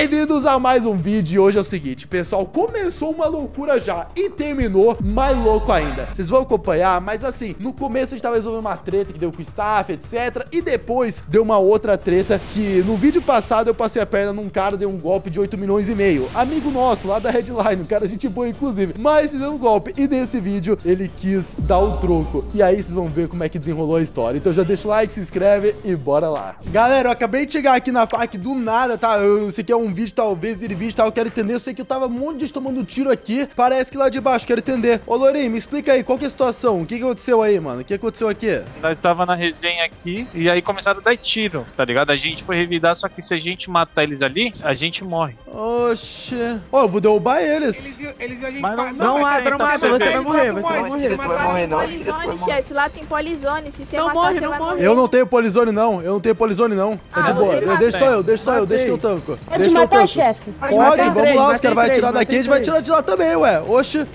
Bem-vindos a mais um vídeo e hoje é o seguinte, pessoal, começou uma loucura já e terminou mais louco ainda. Vocês vão acompanhar, mas assim, no começo a gente tava resolvendo uma treta que deu com o staff, etc. E depois deu uma outra treta que no vídeo passado eu passei a perna num cara, dei um golpe de 8 milhões e meio. Amigo nosso, lá da Headline, um cara gente boa inclusive. Mas fizemos um golpe e nesse vídeo ele quis dar o troco. E aí vocês vão ver como é que desenrolou a história. Então já deixa o like, se inscreve e bora lá. Galera, eu acabei de chegar aqui na FAC do nada, tá? Eu, eu sei que é um vídeo, talvez vire vídeo, tá? Eu quero entender. Eu sei que eu tava um monte de tomando tiro aqui. Parece que lá de baixo, quero entender. Ô, Lourinho, me explica aí, qual que é a situação? O que, que aconteceu aí, mano? O que aconteceu aqui? Nós tava na resenha aqui e aí começaram a dar tiro, tá ligado? A gente foi revidar, só que se a gente matar eles ali, a gente morre. Oxe. Ó, eu vou derrubar eles. Viu a gente Mas não- Não mas mata, não tá mata, você você vai morrer, você vai Morre, morrer. você Vai matar, morrer, tem não. Polizone, chefe. Lá tem polizone. Se você Não matar, morre, você não vai morre. morrer. Eu não tenho polizone, não. Eu não tenho polizone, não. Tá de Ah, boa. você Eu- Deixa só eu, deixa só eu, deixa que eu tanco. Eu matar, tanco. chefe. Pode, vamos lá, os caras vão atirar daqui, a gente vai atirar de lá também, ué. Oxe,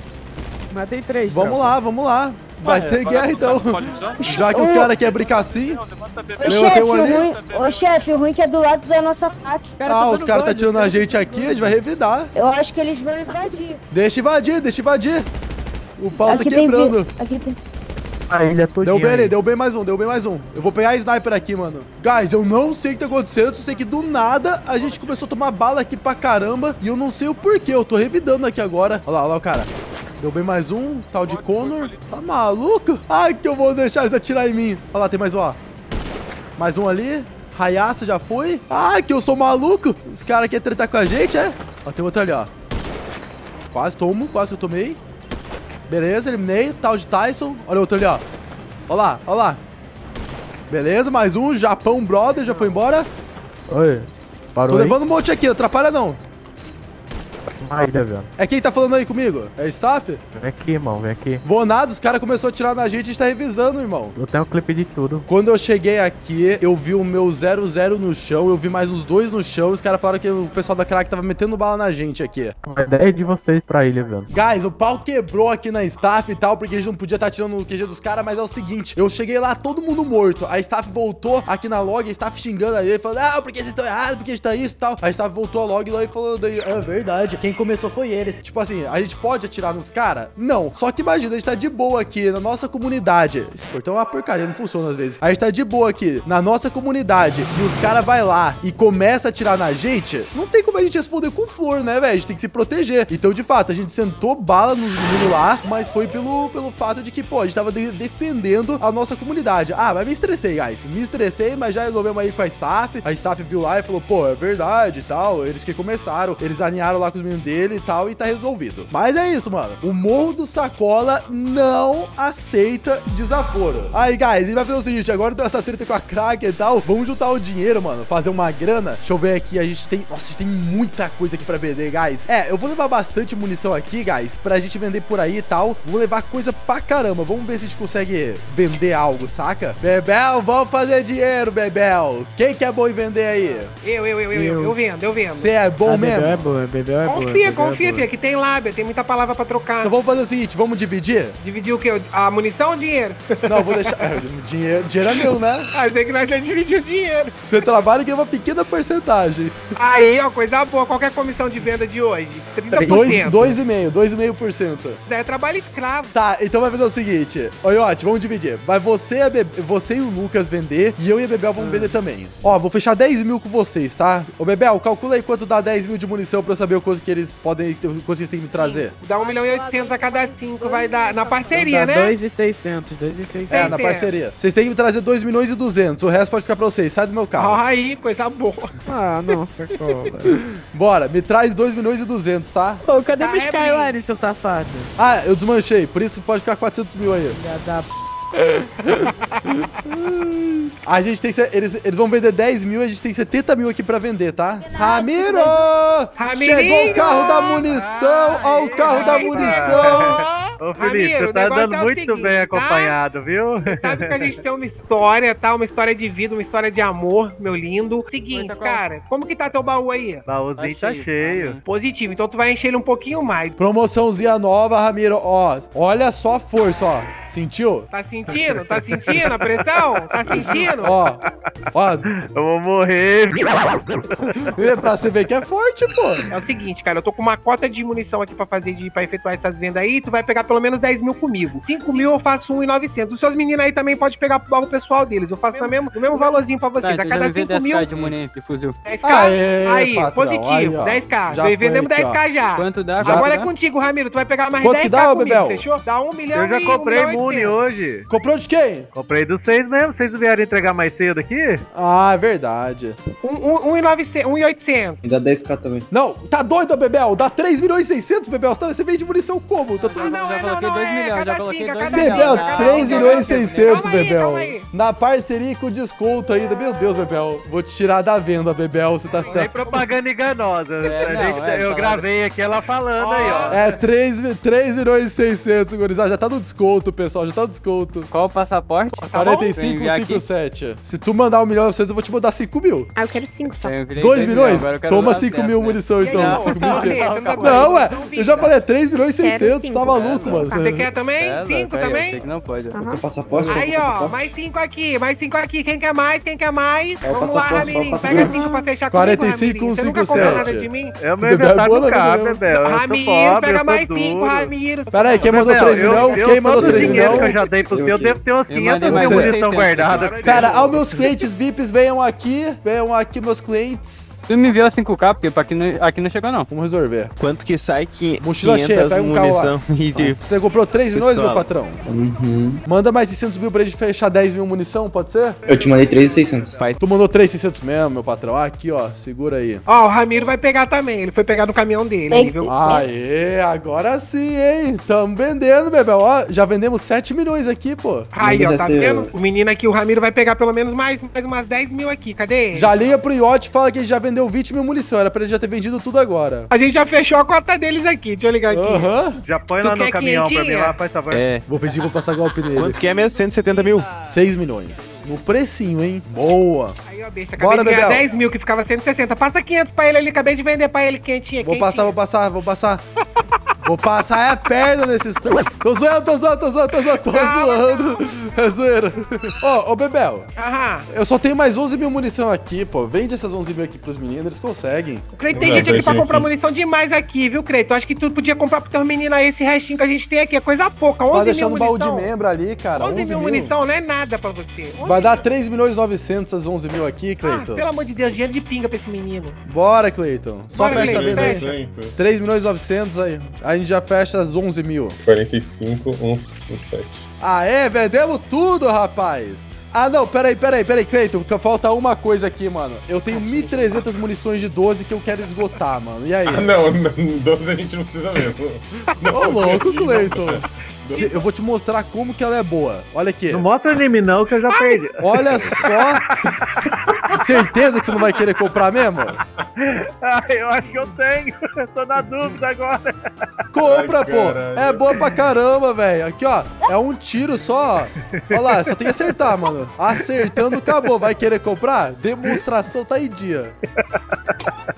Matei três. vamos lá, vamos lá. Vai ser guerra, tá então. Já que os caras querem brincar assim. Ô, Eu chefe, um o ali. ruim, ô, chefe, o ruim que é do lado da nossa faca. Cara, Ah, tá os caras tá tirando a gente aqui, a gente vai revidar. Eu acho que eles vão invadir. Deixa invadir, deixa invadir. O pau tá Aqui quebrando. Aqui tem... A ilha todinha. Deu bem ali, deu bem mais um, deu bem mais um. Eu vou pegar a sniper aqui, mano. Guys, eu não sei o que tá acontecendo, só sei que do nada a gente começou a tomar bala aqui pra caramba e eu não sei o porquê. Eu tô revidando aqui agora. Olha lá, olha lá o cara. Deu bem mais um, tal de Connor. Tá maluco? Ai, que eu vou deixar eles atirar em mim. Olha lá, tem mais um, ó. Mais um ali. Raiaça já foi. Ai, que eu sou maluco. Os caras querem tretar com a gente, é? Ó, tem outro ali, ó. Quase tomo, quase que eu tomei. Beleza, eliminei. Tal de Tyson. Olha o outro ali, ó. Olha lá, olha lá. Beleza, mais um. Japão Brother já foi embora. Oi. Tô Parou aí? levando um monte aqui, não atrapalha não. Uma ilha, velho. É quem tá falando aí comigo? É staff? Vem aqui, irmão, vem aqui. Vou nada, os caras começaram a tirar na gente, a gente tá revisando, irmão. Eu tenho um clipe de tudo. Quando eu cheguei aqui, eu vi o meu 00 no chão, eu vi mais uns dois no chão, os caras falaram que o pessoal da crack tava metendo bala na gente aqui. A ideia é de vocês pra ilha, velho. Guys, o pau quebrou aqui na staff e tal, porque a gente não podia estar tirando o QG dos caras, mas é o seguinte, eu cheguei lá, todo mundo morto, a staff voltou aqui na log, a staff xingando a gente, falando, ah, porque vocês estão errados, porque a gente tá isso e tal. A staff voltou a log lá e falou, daí, é verdade, quem começou foi eles. Tipo assim, a gente pode atirar nos caras? Não. Só que imagina, a gente tá de boa aqui na nossa comunidade. Esse portão é uma porcaria, não funciona às vezes. A gente tá de boa aqui na nossa comunidade e os caras vai lá e começa a atirar na gente, não tem como a gente responder com flor, né, velho? A gente tem que se proteger. Então, de fato, a gente sentou bala nos meninos lá, mas foi pelo, pelo fato de que, pô, a gente tava de- defendendo a nossa comunidade. Ah, mas me estressei, guys. Me estressei, mas já resolvemos aí com a staff. A staff viu lá e falou, pô, é verdade e tal. Eles que começaram, eles alinharam lá com os meninos dele e tal, e tá resolvido. Mas é isso, mano. O Morro do Sacola não aceita desaforo. Aí, guys, a gente vai fazer o seguinte: agora deu essa treta com a crack e tal. Vamos juntar o dinheiro, mano. Fazer uma grana. Deixa eu ver aqui. A gente tem. Nossa, a gente tem muita coisa aqui pra vender, guys. É, eu vou levar bastante munição aqui, guys, pra gente vender por aí e tal. Vou levar coisa pra caramba. Vamos ver se a gente consegue vender algo, saca? Bebel, vamos fazer dinheiro, Bebel. Quem que é bom em vender aí? Eu, eu, eu, eu, eu, eu vendo, eu vendo. Você é bom Ah, mesmo? Bebel é boa, Bebel é boa. Confia, é confia, filha, que tem lábia, tem muita palavra pra trocar. Então vamos fazer o seguinte: vamos dividir? Dividir o quê? A munição ou o dinheiro? Não, vou deixar. É, dinheiro, dinheiro é meu, né? ah, eu sei que nós vamos dividir o dinheiro. Você trabalha e ganha uma pequena porcentagem. Aí, ó, coisa boa. Qual que é a comissão de venda de hoje? 30%. Dois- 2,5%, 2,5%. É trabalho escravo. Tá, então vai fazer o seguinte. Ô, Iote, vamos dividir. Vai você, e a Bebe- você e o Lucas vender e eu e a Bebel vamos vender também. Ó, vou fechar 10 mil com vocês, tá? Ô, Bebel, calcula aí quanto dá 10 mil de munição pra eu saber o quanto que eles podem, o quanto que eles têm que me trazer. Dá 1 milhão e 800 a cada 5, vai dar na parceria, Então dá né? 2,600, 2,600. É, na Entendo. parceria. Vocês têm que me trazer 2 milhões e 200. O resto pode ficar pra vocês. Sai do meu carro. Ó, aí, coisa boa. Ah, nossa, cola. Bora, me traz 2 milhões e 200, tá? Pô, cadê Tá, meu é Skyline, seu safado? Ah, eu desmanchei. Por isso pode ficar 400 mil aí. Filha da p... A gente tem. Eles, eles vão vender 10 mil e a gente tem 70 mil aqui pra vender, tá? Ramiro! Ramirinho! Chegou o carro da munição! Ó, o carro da munição! Ô, Felipe, Ramiro, você tá andando é muito seguinte, bem tá? acompanhado, viu? Sabe que a gente tem uma história, tá? Uma história de vida, uma história de amor, meu lindo. Seguinte, cara, como que tá teu baú aí? Baúzinho tá cheio. Positivo, então tu vai encher ele um pouquinho mais. Promoçãozinha nova, Ramiro. Ó, olha só a força, ó. Sentiu? Tá sentindo? Tá sentindo a pressão? Tá sentindo? Ó, ó, Eu vou morrer. é pra você ver que é forte, pô. É o seguinte, cara, eu tô com uma cota de munição aqui pra fazer, de, pra efetuar essas vendas aí, tu vai pegar pelo menos 10 mil comigo. 5 mil eu faço 1,900. Os seus meninos aí também podem pegar pro baú pessoal deles. Eu faço no mesmo, no mesmo valorzinho pra vocês. Tá, a então cada me vê 5 mil, 10k de fuzil. 10k. Aê, aí, patrão, positivo, aí, ó. 10k. Já vendemos aqui, 10k já. Quanto dá? Já- Agora é Quanto contigo, Ramiro. Tu vai pegar mais Quanto 10k que dá, comigo, Bebel? fechou? Dá 1 milhão Eu já e comprei 1 milhão Muni 800. hoje. Comprou de quem? Comprei dos seis mesmo. Vocês não vieram entregar mais cedo aqui? Ah, é verdade. Um- um- 1,900, 1,800. Me dá 10k também. Não, tá doido, Bebel? Dá 3 milhões e 600, Bebel. Você Você vende munição como? Tá tudo... Ah, não, já é, coloquei não, dois é, milhões, já coloquei cinco, dois cada milhões. Bebel, cada 3 um, milhões e cada um. 600, Calma aí, Bebel. Na parceria com desconto ainda. Meu Deus, Bebel. Vou te tirar da venda, Bebel. Você tá... Tem propaganda enganosa. É, gente- é, eu gravei aqui ela falando aí, ó. É 3, 3 milhões e 600, gurizada. Já tá no desconto, pessoal. Já tá no desconto. Qual o passaporte? Tá bom? 45,57. Se tu mandar 1 milhão e 900, eu vou te mandar 5 mil. Ah, eu quero cinco só. Eu virei 2 dois milhões? Toma dar 5 certo, mil né? munição, então. Não, 5 mil não, ué. Eu já falei 3 milhões e Quero 600. cinco. Tá maluco, mano. Você quer também? É, 5 louco, aí, eu também? sei que não pode. Quer passaporte? Aí, ó, passaporte? mais 5 aqui, mais 5 aqui. Quem quer mais? Quem quer mais? É Vamos lá, Ramirinho. é o Pega. 5 pra fechar 45, comigo, Ramirinho. Você nunca comprou 57. nada de mim? É o meu inventário né, cabe, Bebel? Eu Ramiro, pega eu mais sou 5, duro. Ramiro. Pera aí, quem mandou Bebel, 3 eu- milhões? eu Quem mandou do 3 dinheiro milhões? eu já dei pro Eu seu, devo ter uns Eu 500 mandei mil mais munição 600 guardada. Pera, aos meus clientes VIPs, venham aqui. Venham aqui, meus clientes. Tu me viu a 5k, porque aqui não, aqui não chegou não. Vamos resolver. Quanto que sai que Mochila cheia, pega um carro lá. munição e de... Você comprou 3 milhões, meu patrão? Uhum. Manda mais 600 mil pra gente fechar 10 mil munição, pode ser? Eu te mandei 3,600. Faz Tu mandou 3,600 mesmo, meu patrão. Ah, Aqui, ó. Segura aí. Ó, o Ramiro vai pegar também. Ele foi pegar no caminhão dele, aí, viu? Aê, agora sim, hein? Tamo vendendo, Bebel. Ó, já vendemos 7 milhões aqui, pô. Aí, ó, tá vendo? O menino aqui, o Ramiro, vai pegar pelo menos mais, mais umas 10 mil aqui. Cadê ele? Já liga pro Yacht e fala que ele já vendeu 20 mil munição. Era pra ele já ter vendido tudo agora. A gente já fechou a cota deles aqui. Deixa eu ligar aqui. Aham. Já põe Tu lá no caminhão pra mim lá, faz favor. É. Vou fingir que vou passar golpe nele. Quanto que é mesmo? 170 mil? 6 milhões. No precinho, hein? Boa. Aí, ó, besta, acabei Bora, de ganhar Bebel. 10 mil, que ficava 160. Passa 500 pra ele ali, acabei de vender pra ele quentinha. Vou quentinha. passar, vou passar, vou passar. Vou passar a perna nesses... Tô zoando, tô zoando, tô zoando, tô zoando, tô zoando. É zoeira. Ó, ô, Bebel. Aham. Eu só tenho mais 11 mil munição aqui, pô. Vende essas 11 mil aqui pros meninos, eles conseguem. O Cleiton tem gente aqui pra comprar munição demais aqui, viu, Cleiton? Acho que tu podia comprar pro teu menino aí esse restinho que a gente tem aqui. É coisa pouca. 11 Pode mil deixar no baú de membro ali, cara. 11 11 mil mil. munição não é nada pra você. 11 Vai dar 3 milhões e 900 essas 11 mil aqui, Ah, Cleiton. pelo amor de Deus, dinheiro de pinga pra esse menino. Bora, Cleiton. Só Bora, fecha Cleiton, fecha. aí. 3 milhões e 900 aí. Aí a gente já fecha as 11 mil. 45, 157. Ah, é? Vendemos tudo, rapaz. Ah, não, peraí, peraí, peraí, Cleiton, que falta uma coisa aqui, mano. Eu tenho 1.300 munições de 12 que eu quero esgotar, mano. E aí? Ah, não, não, 12 a gente não precisa mesmo. Ô, louco, Cleiton. Eu vou te mostrar como que ela é boa. Olha aqui. Não mostra em mim não, que eu já perdi. Olha só. Certeza que você não vai querer comprar mesmo? Ah, eu acho que eu tenho. Tô na dúvida agora. Compra, Ai, pô. É boa pra caramba, velho. Aqui, ó. É um tiro só. ó. Olha lá, só tem que acertar, mano. Acertando, acabou. Vai querer comprar? Demonstração tá em dia.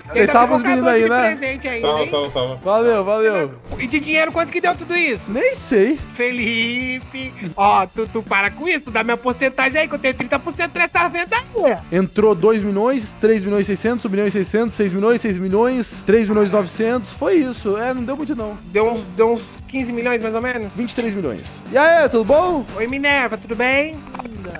Vocês Ainda salvam os meninos aí, né? presente aí, Salva, salva, salva. Valeu, valeu. E de dinheiro, quanto que deu tudo isso? Nem sei. Felipe, ó, tu, tu para com isso, dá minha porcentagem aí, que eu tenho 30% dessa venda aí. Entrou 2 milhões, 3 milhões e 600, 1 milhão e 600, 6 milhões, 6 milhões, 3 milhões e 900. Foi isso. É, não deu muito não. Deu uns, deu uns 15 milhões mais ou menos. 23 milhões. E aí, tudo bom? Oi, Minerva, tudo bem?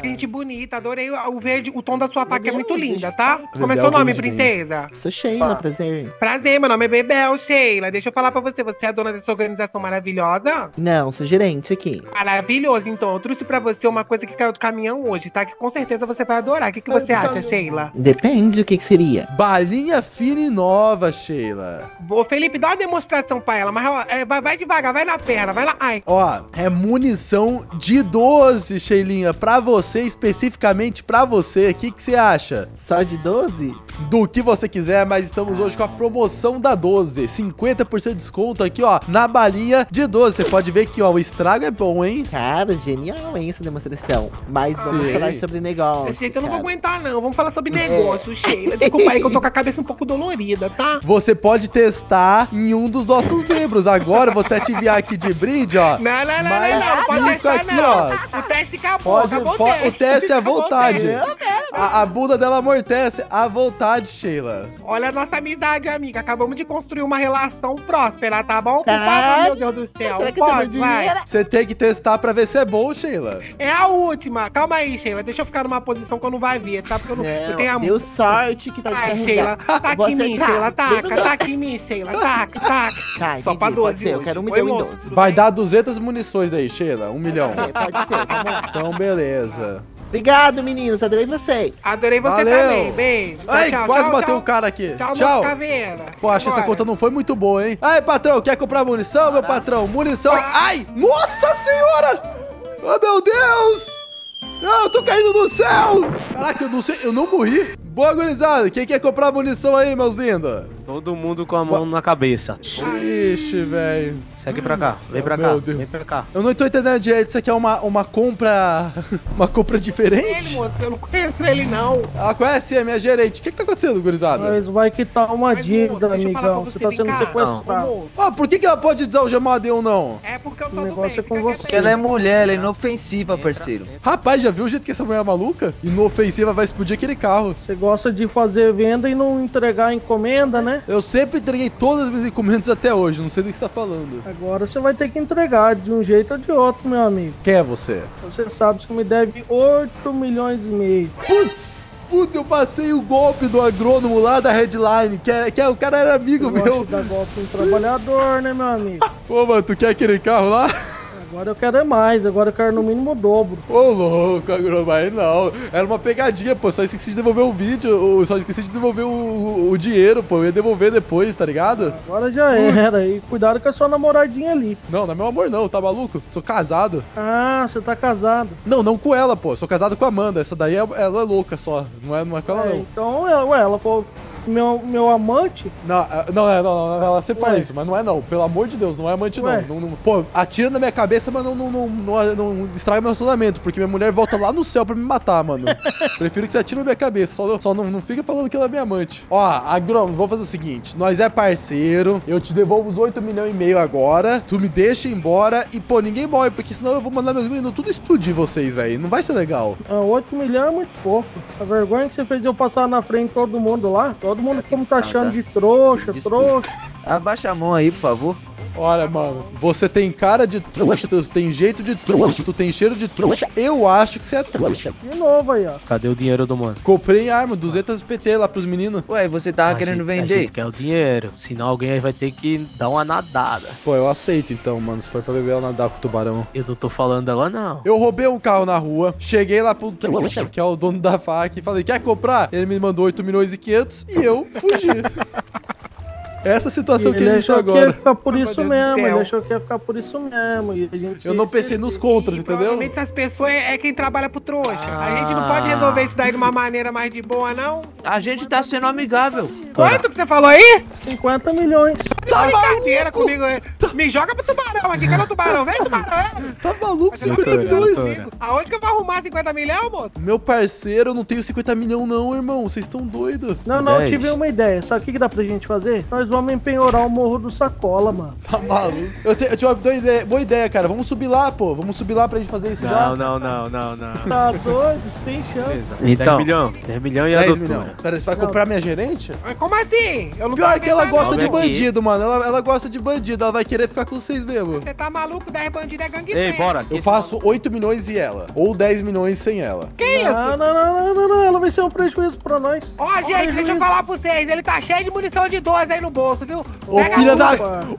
Gente bonita, adorei o verde, o tom da sua faca é muito linda, tá? Como é seu nome, princesa? Sou Sheila, prazer. Prazer, meu nome é Bebel, Sheila. Deixa eu falar pra você, você é a dona dessa organização maravilhosa? Não, sou gerente aqui. Maravilhoso, então. Eu trouxe pra você uma coisa que caiu do caminhão hoje, tá? Que com certeza você vai adorar. O que, que você acha. Sheila? Depende, o que que seria? Balinha fina e nova, Sheila. Ô, Felipe, dá uma demonstração pra ela, mas ó, é, vai, vai devagar, vai na perna, vai lá. Ai, Ó, é munição de 12, Sheilinha, pra você você, especificamente pra você. O que que você acha? Só de 12? Do que você quiser, mas estamos hoje com a promoção da 12. 50% de desconto aqui, ó, na balinha de 12. Você pode ver que, ó, o estrago é bom, hein? Cara, genial, hein, essa demonstração. Mas vamos Sim. falar sobre negócios, Gente, eu não vou aguentar, não. Vamos falar sobre negócio, Sheila. Desculpa aí que eu tô com a cabeça um pouco dolorida, tá? Você pode testar em um dos nossos membros. Agora eu vou até te enviar aqui de brinde, ó. Não, não, não, Mais não, não. Pode aqui, não. O teste acabou, Pode, acabou po- o teste. é à vontade. A, a bunda dela amortece à vontade, Sheila. Olha a nossa amizade, amiga. Acabamos de construir uma relação próspera, tá bom? Por Tá. favor, meu Deus do céu. Será que Pode, vai. mordinha Você tem que testar pra ver se é bom, Sheila. É a última. Calma aí, Sheila. Deixa eu ficar numa posição que eu não vai ver, tá? Porque eu não, eu tenho a Não, deu sorte que tá Ai, Sheila, descarregado. taca Vou em mim. Sheila, taca, taca em mim, Sheila, taca, taca. Tá, Só pra entendi, 12 pode ser, eu quero um milhão em moço, 12. tudo Vai dar 200 munições daí, Sheila. Um milhão. Pode ser, pode ser, vamos lá. Então, beleza. Obrigado, meninos, adorei vocês. Adorei você Valeu. também. Beijo. Ai, tchau, quase tchau, tchau. o cara aqui. Tchau, Tchau. caveira. Pô, acho que essa conta não foi muito boa, hein? Ai, patrão, quer comprar munição, meu patrão? Munição. Ai, nossa senhora! Oh, meu Deus! Não, eu tô caindo do céu! Caraca, eu não sei, eu não morri. Boa, gurizada, quem quer comprar munição aí, meus lindos? Todo mundo com a mão na cabeça. Ixi, velho. Segue pra cá, vem pra cá, Deus. vem pra cá. Eu não tô entendendo direito, isso aqui é uma, uma compra... uma compra Ele, diferente? moço, eu não conheço ele, não. Ela conhece a minha gerente. O que que tá acontecendo, gurizada? Mas vai quitar uma Mas, dívida, moço, amigão. Você você, tá sendo cá. sequestrado. Ah, por que que ela pode desalgemar e eu não? É porque eu tô O negócio bem, é com você. Porque ela é mulher, ela é inofensiva, parceiro. Rapaz, já viu o jeito que essa mulher é maluca? Inofensiva vai explodir aquele carro. Você gosta de fazer venda e não entregar encomenda, né? Eu sempre entreguei todas as minhas encomendas até hoje, não sei do que você tá falando. Agora você vai ter que entregar de um jeito ou de outro, meu amigo. Quem é você? Você sabe que me deve 8 milhões e meio. Putz! Putz, eu passei o golpe do agrônomo lá da Headline, que, é, que é, o cara era amigo Eu meu. gosto de dar golpe em trabalhador, né, meu amigo? Pô, mano, tu quer aquele carro lá? Agora eu quero é mais, agora eu quero no mínimo o dobro. Ô, louco, agrônomo, aí não. Era uma pegadinha, pô, só esqueci de devolver o vídeo, só esqueci de devolver o, o, o dinheiro, pô, eu ia devolver depois, tá ligado? Agora já era. E cuidado com a sua namoradinha ali. Não, não é meu amor não, tá maluco? Sou casado. Ah, você tá casado. Não, não com ela, pô, sou casado com a Amanda, essa daí é, ela é louca só, não é, não é com ela É, não. então, ela- ué, ela falou meu, meu amante. Não, é, não, é, não, não, ela sempre fala isso, mas não é não. Pelo amor de Deus, não é amante não. Não, não. Pô, atira na minha cabeça, mas não, não, não, não, não estraga meu relacionamento, porque minha mulher volta lá no céu pra me matar, mano. Prefiro que você atire na minha cabeça, só, só não, não fica falando que ela é minha amante. Ó, agrônomo, vamos fazer o seguinte, nós é parceiro, eu te devolvo os 8 milhões e meio agora, tu me deixa embora e, pô, ninguém morre, porque senão eu vou mandar meus meninos tudo explodir vocês, velho. Não vai ser legal. Ah, 8 milhões é muito pouco. A vergonha que você fez eu passar na frente de todo mundo lá. Todo mundo ficou me taxando de trouxa, trouxa. Abaixa a mão aí, por favor. Olha, mano, você tem cara de trouxa, tu tem jeito de trouxa, tu tem cheiro de trouxa. Eu acho que você é trouxa. De novo aí, ó. Cadê o dinheiro do mano? Comprei arma, 200 PT lá pros meninos. Ué, você tava A querendo gente- A vender? gente quer o dinheiro, senão alguém aí vai ter que dar uma nadada. Pô, eu aceito então, mano, se for pra beber ela nadar com o tubarão. Eu não tô falando dela, não. Eu roubei um carro na rua, cheguei lá pro trouxa, que é o dono da faca, e falei, quer comprar? Ele me mandou 8 milhões e 500 e eu fugi. Essa situação que ele a gente tá achou que ia agora. ficar por isso do mesmo, ele achou que ia ficar por isso mesmo. E a gente Eu não pensei nos contras, entendeu? Provavelmente essas pessoas é, é quem trabalha pro trouxa. A gente não pode resolver isso daí de uma maneira mais de boa, não. A gente tá sendo amigável. Quanto que você falou aí? 50 milhões. Tá brincadeira comigo. é. Me joga pro tubarão aqui. Cadê o tubarão? Vem, tubarão. Tá maluco, Você não 50 tá milhões? Aonde que eu vou arrumar 50 milhões, moço? Meu parceiro, eu não tenho 50 milhões não, irmão. Vocês estão doidos. Não, não, eu tive uma ideia. Sabe o que, que dá pra gente fazer? Nós vamos empenhorar o Morro do Sacola, mano. Tá maluco? Eu, te, eu tinha uma boa ideia, boa ideia, cara. Vamos subir lá, pô. Vamos subir lá pra gente fazer isso já. Não, não, não, não, não. Tá doido? Sem chance. Então. 10 milhões. 10 milhões e a 10 doutora. milhões. Pera, você vai Não. comprar minha gerente? Como assim? Eu não Pior que ela gosta não. de bandido, mano. Ela, ela gosta de bandido. Ela vai querer ficar com vocês mesmo. Você tá maluco? 10 bandidos é gangue Ei, bora. Eu faço 8 milhões e ela. Ou 10 milhões sem ela. Que isso? Não, não, não, não, não, não. Ela vai ser um prejuízo pra nós. Ó, gente, deixa eu falar pra vocês. Ele tá cheio de munição de 12 aí no bolso, viu? Ô, Pega filha a da.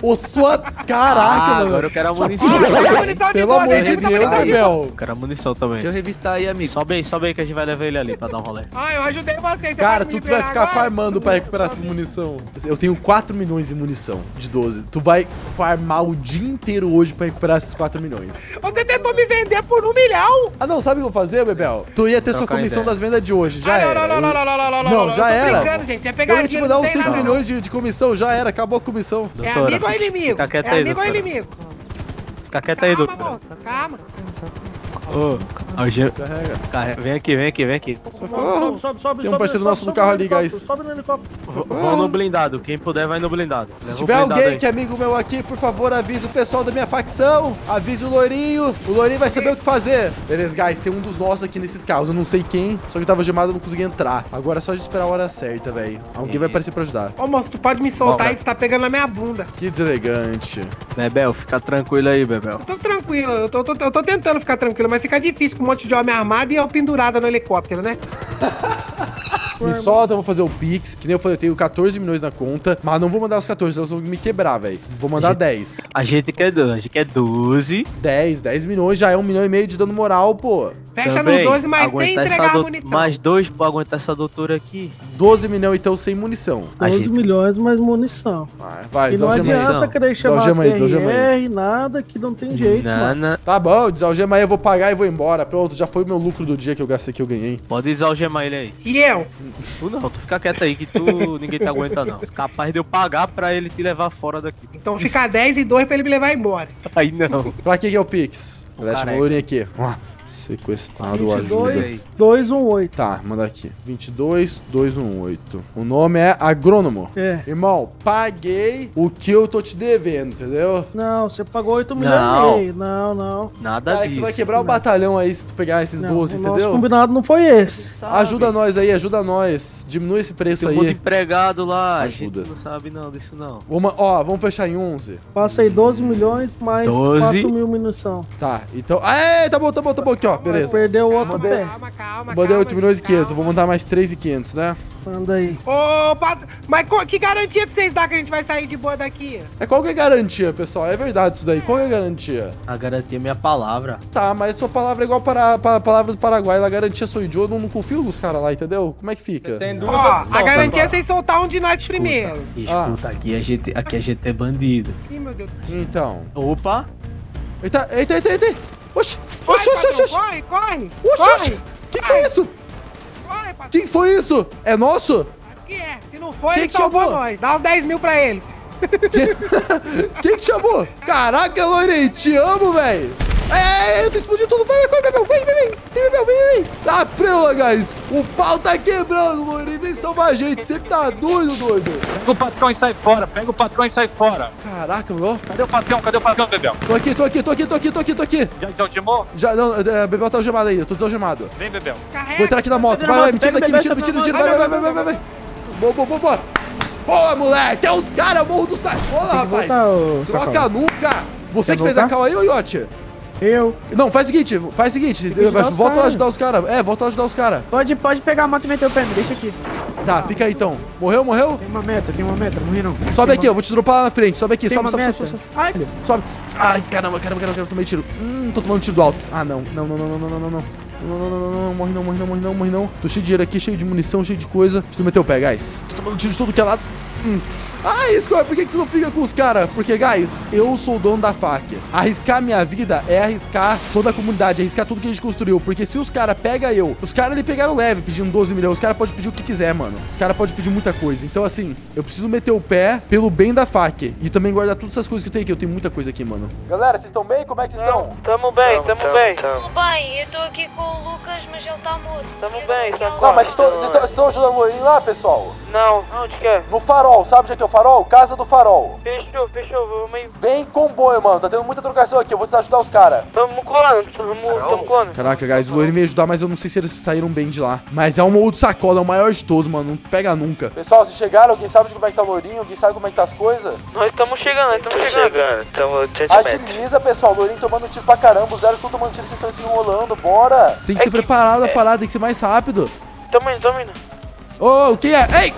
Ô, sua. Caraca, Ah, mano. agora eu quero a munição. pega a munição de Pelo 12 amor de Deus, Abel. Eu quero a munição também. Deixa eu revistar aí, amigo. Sobe aí, sobe aí que a gente vai levar ele ali pra dar um rolê. Ah, eu ajudei vocês. você Cara, tu que vai ficar agora? farmando pra recuperar recuperar essas munição. Eu tenho 4 milhões de munição de 12. Tu vai farmar o dia inteiro hoje pra recuperar esses 4 milhões. Você tentou me vender por um milhão. Ah, não, sabe o que eu vou fazer, Bebel? Tu ia ter sua comissão ideia. das vendas de hoje, já Ah, não, era. não, não, não, não, não, não, não, Não, não, já eu tô era. gente. É Eu ia te não mandar uns tem 5 nada, não. milhões de, de comissão, já era, acabou a comissão. É Doutora, amigo ou inimigo? fica é aí, amigo ou inimigo? Fica quieta aí, Calma, doutora. moça, calma. Ô, alge- Carrega. Carre- Vem aqui, vem aqui, vem aqui. Sobe, sobe, sobe. Tem um parceiro sobe, nosso no sobe carro ali, guys. Sobe no helicóptero. Vão no blindado. Quem puder, vai no blindado. Se tiver alguém que é amigo meu aqui, por favor, avise o pessoal da minha facção. Avise o Lourinho. O Lourinho vai saber o que fazer. Beleza, guys, tem um dos nossos aqui nesses carros. Eu não sei quem, só que tava gemado e não consegui entrar. Agora é só de esperar a hora certa, velho. Alguém vai aparecer pra ajudar. Ô, moço, tu pode me soltar Bom, aí que tá pegando na minha bunda. Que deselegante. Bebel, fica tranquilo aí, Bebel. Tô tranquilo, eu tô, tô- eu tô tentando ficar tranquilo, mas fica difícil com um monte de homem armado e eu pendurada no helicóptero, né? Me solta, eu vou fazer o Pix. Que nem eu falei, eu tenho 14 milhões na conta. Mas não vou mandar os 14, senão vão me quebrar, velho. Vou mandar 10. A gente quer 12, a gente quer 12. 10, 10 milhões já é um milhão e meio de dano moral, pô. Fecha Também, nos 12, mas aguentar essa entregar a dou- munição. Mais dois pra aguentar essa doutora aqui. 12 milhões então sem munição. A 12 gente- milhões mais munição. Vai, vai, E não desalgema aí. adianta querer chamar Desalgema aí, desalgema aí. Nada, que não tem jeito, mano. Nana. Tá bom, desalgema aí, eu vou pagar e vou embora. Pronto, já foi o meu lucro do dia que eu gastei que eu ganhei. Pode desalgemar ele aí. E eu? Tu não, tu fica quieto aí que tu ninguém te aguenta não. Capaz de eu pagar pra ele te levar fora daqui. Então fica 10 e 2 pra ele me levar embora. Aí não. Pra que que é o Pix? Deixa careca. o lourinho aqui. Sequestrado ajuda. 22, 218. Tá, manda aqui. 22, 218. O nome é Agrônomo. É. Irmão, paguei o que eu tô te devendo, entendeu? Não, você pagou 8 milhões Não. e meio. Não, não. Nada Cara, que tu disso. vai quebrar o batalhão aí se tu pegar esses não 12, o nosso entendeu? combinado não foi esse. Sabe. Ajuda nós aí, ajuda nós. Diminui esse preço Tem um aí. empregado lá. Ajuda. A gente não sabe não disso não. Vamos, ó, vamos fechar em 11. Passa aí 12 milhões mais 12. 4 mil munição. Tá, então... Ah, tá bom, tá bom, tá bom aqui, ó. Beleza. perder o outro Mandei- pé. Calma, calma, Mandei calma, 8 milhões e gente, 500. Eu vou mandar mais 3,500, né? Manda aí. Ô, pat- mas que garantia que vocês dão que a gente vai sair de boa daqui? É qual que é a garantia, pessoal? É verdade isso daí. Qual que é a garantia? A garantia é minha palavra. Tá, mas sua palavra é igual para a palavra do Paraguai. Lá garantia sou idiota, eu não confio nos caras lá, entendeu? Como é que fica? Tem duas Ó, opções. a garantia é vocês soltar um de nós primeiro. Escuta, aqui a gente, aqui a gente é bandido. Ih, meu Deus. Então. Opa! Eita, eita, eita, eita. Oxi, oxi, oxi, oxi. corre, corre. Oxi, oxi. Quem que foi isso? Corre, patrão. Quem foi isso? É nosso? Que é. Se não for, Quem ele que salvou chamou? nós. Dá uns 10 mil pra ele. Quem que chamou? Caraca, Loirinho, te amo, velho. É, eu tô explodindo tudo. Vai, vai, Bebel, vem, vem, vem. Vem, Bebel, vem, vem. Tá prela, guys. O pau tá quebrando, Loirinho. Vem salvar a gente. Você tá doido, doido. Pega o patrão e sai fora. Pega o patrão e sai fora. Caraca, meu. Cadê o patrão? Cadê o patrão, Bebel? Tô aqui, tô aqui, tô aqui, tô aqui, tô aqui, tô aqui. Já desalgemou? Já, não, é, Bebel tá algemado ainda. Tô desalgemado. Vem, Bebel. Carrega. Vou entrar aqui na moto. Vai, vai, me tira daqui, me tira, me tira, me tira. Vai, vai, vai, vai, vai, vai. Boa, boa, boa, boa. Boa, moleque. É os caras, morro do sacola, rapaz. Troca nunca. Você que fez a cal aí, ô Yote? Eu. Não, faz o seguinte, faz o seguinte. os Volta lá ajudar os caras. É, volta lá ajudar os caras. Pode, pode pegar a moto e meter o pé, me deixa aqui. Tá, fica aí então. Morreu, morreu? Tem uma meta, tem uma meta, morri não. Sobe aqui, eu vou te dropar lá na frente. Sobe aqui, Tem sobe, sobe, meta. sobe, sobe. Ai, Sobe. Ai, caramba, caramba, caramba, caramba, tomei tiro. Hum, tô tomando tiro do alto. Ah, não. Não, não, não, não, não, não, não, não. Não, não, não, não, morre não, morre não, morre não, morre não. Tô cheio de dinheiro aqui, cheio de munição, cheio de coisa. Preciso meter o pé, guys. Tô tomando tiro de tudo que é lado. Hum. Ah, Score, por que, que você não fica com os caras? Porque, guys, eu sou o dono da faca. Arriscar minha vida é arriscar toda a comunidade, arriscar tudo que a gente construiu. Porque se os caras pegam eu, os caras ali pegaram leve pedindo 12 milhões, os caras podem pedir o que quiser, mano. Os caras podem pedir muita coisa. Então, assim, eu preciso meter o pé pelo bem da faca. E também guardar todas essas coisas que eu tenho aqui. Eu tenho muita coisa aqui, mano. Galera, vocês estão bem? Como é que vocês estão? Tamo bem, tamo bem. Tudo bem, eu tô aqui com o Lucas, mas ele tá morto. Tamo bem, tá Não, mas vocês estão ajudando o Lourinho lá, pessoal? Não, onde que é? No farol, sabe onde é que é o farol? Casa do farol. Fechou, fechou, vamos aí. Vem comboio, mano. Tá tendo muita trocação aqui. Eu vou tentar ajudar os caras. Tamo colando, tamo, tamo colando. Caraca, guys, o Lourinho veio ajudar, mas eu não sei se eles saíram bem de lá. Mas é um outro sacola, é o maior de todos, mano. Não pega nunca. Pessoal, se chegaram, alguém sabe de como é que tá o Lourinho? Alguém sabe como é que tá as coisas? Nós estamos chegando, nós estamos chegando. Tamo Agiliza, pessoal. O Lourinho tomando tiro pra caramba. Os zero estão tomando tiro, vocês estão se enrolando. Bora. Tem que ser preparado a parada, tem que ser mais rápido. Tamo indo, tamo indo. Ô, é? Ei!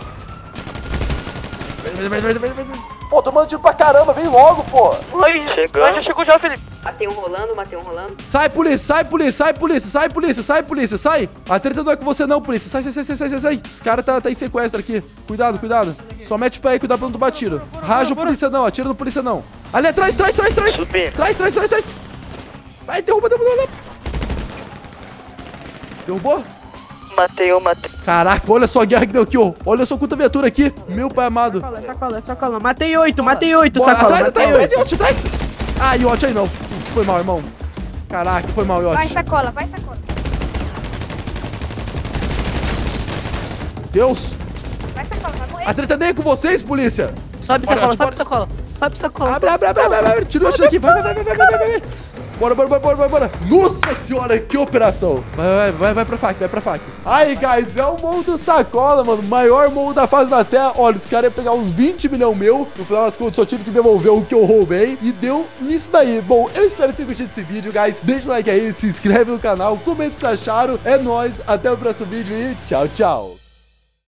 Vem, vem, vem, vem, vem. Pô, tomando tiro pra caramba, vem logo, pô. Oi, chegou. já chegou já, Felipe. Matei um rolando, matei um rolando. Sai, polícia, sai, polícia, sai, polícia, sai, polícia, sai, polícia, sai. A treta não é com você não, polícia. Sai, sai, sai, sai, sai, sai, sai. Os caras tá, tá em sequestro aqui. Cuidado, cuidado. Só mete o pé aí, cuidado pra não tomar tiro. Raja o polícia não, atira no polícia não. Ali atrás, trás, trás, trás. Trás, trás, trás, trás. Vai, derruba, derruba, derruba. Derrubou? Matei um, matei. Caraca, olha só a guerra que deu aqui, ó. Olha só quanta viatura aqui. Meu pai amado. Sacola, sacola, sacola. Matei oito, matei oito, Bora, sacola. atrás, matei atrás, atrás. Yacht, atrás. Ah, Yacht aí não. Foi mal, irmão. Caraca, foi mal, Vai, Yacht. sacola, vai, sacola. Deus. Vai, sacola, vai morrer. A treta nem é com vocês, polícia. Sobe, sacola, sobe, sacola. Sobe, sacola. Abre, sobe, abre, abre, sacola. abre, abre, tira o aqui. Vai, vai, vai, vai, vai, vai, vai, vai. Bora, bora, bora, bora, bora. Nossa senhora, que operação. Vai, vai, vai, vai pra faca, vai pra faca. Aí, guys, é o morro do Sacola, mano. Maior morro da face da Terra. Olha, os caras iam pegar uns 20 milhões meu. No final das contas, só tive que devolver o que eu roubei. E deu nisso daí. Bom, eu espero que tenham curtido esse vídeo, guys. Deixa o like aí, se inscreve no canal, comenta se acharam. É nóis, até o próximo vídeo e tchau, tchau.